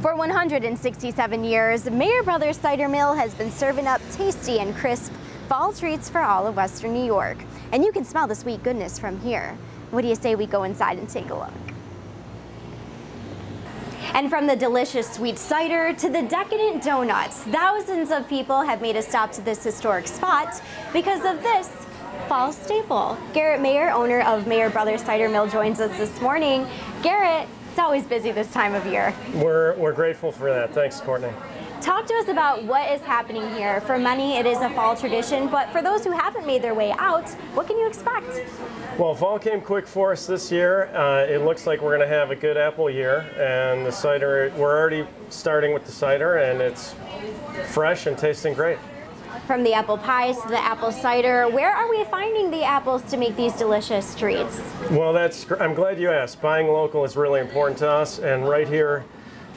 For 167 years, Mayer Brothers Cider Mill has been serving up tasty and crisp fall treats for all of Western New York. And you can smell the sweet goodness from here. What do you say we go inside and take a look? And from the delicious sweet cider to the decadent donuts, thousands of people have made a stop to this historic spot because of this fall staple. Garrett Mayer, owner of Mayer Brothers Cider Mill, joins us this morning. Garrett, it's always busy this time of year. We're, we're grateful for that. Thanks, Courtney. Talk to us about what is happening here. For many, it is a fall tradition, but for those who haven't made their way out, what can you expect? Well, fall came quick for us this year. Uh, it looks like we're going to have a good apple year, and the cider, we're already starting with the cider, and it's fresh and tasting great. From the apple pies to the apple cider, where are we finding the apples to make these delicious treats? Well, that's I'm glad you asked. Buying local is really important to us, and right here,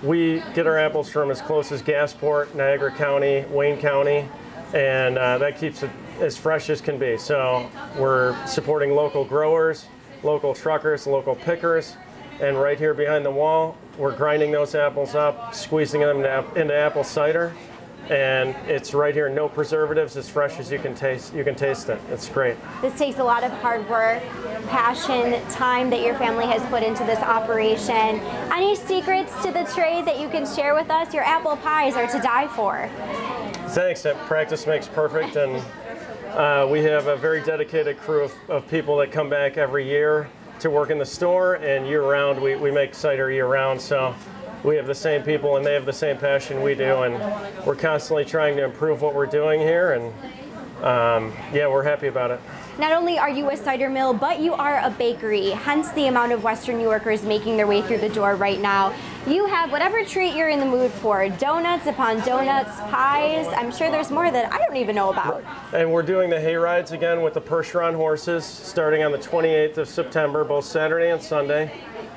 we get our apples from as close as Gasport, Niagara County, Wayne County, and uh, that keeps it as fresh as can be. So we're supporting local growers, local truckers, local pickers, and right here behind the wall, we're grinding those apples up, squeezing them into, into apple cider, and it's right here. No preservatives as fresh as you can taste you can taste it. It's great. This takes a lot of hard work passion time that your family has put into this operation. Any secrets to the trade that you can share with us? Your apple pies are to die for. Thanks. Practice makes perfect and uh, we have a very dedicated crew of, of people that come back every year to work in the store and year round we, we make cider year round so we have the same people and they have the same passion we do, and we're constantly trying to improve what we're doing here, and um, yeah, we're happy about it. Not only are you a cider mill, but you are a bakery, hence the amount of Western New Yorkers making their way through the door right now. You have whatever treat you're in the mood for, donuts upon donuts, pies, I'm sure there's more that I don't even know about. And we're doing the hay rides again with the Percheron horses starting on the 28th of September, both Saturday and Sunday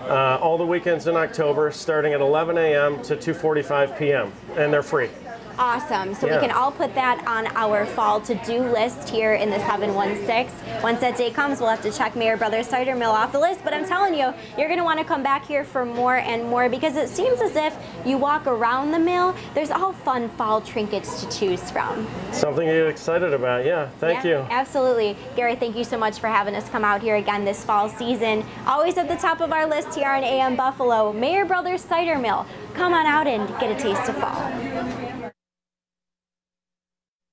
uh, all the weekends in October, starting at 11 a.m. to 2:45 p.m. and they're free. Awesome. So yeah. we can all put that on our fall to-do list here in the 716. Once that day comes, we'll have to check Mayer Brothers Cider Mill off the list. But I'm telling you, you're going to want to come back here for more and more because it seems as if you walk around the mill, there's all fun fall trinkets to choose from. Something you're excited about, yeah. Thank yeah, you. Absolutely. Gary, thank you so much for having us come out here again this fall season. Always at the top of our list here on AM Buffalo, Mayer Brothers Cider Mill. Come on out and get a taste of fall.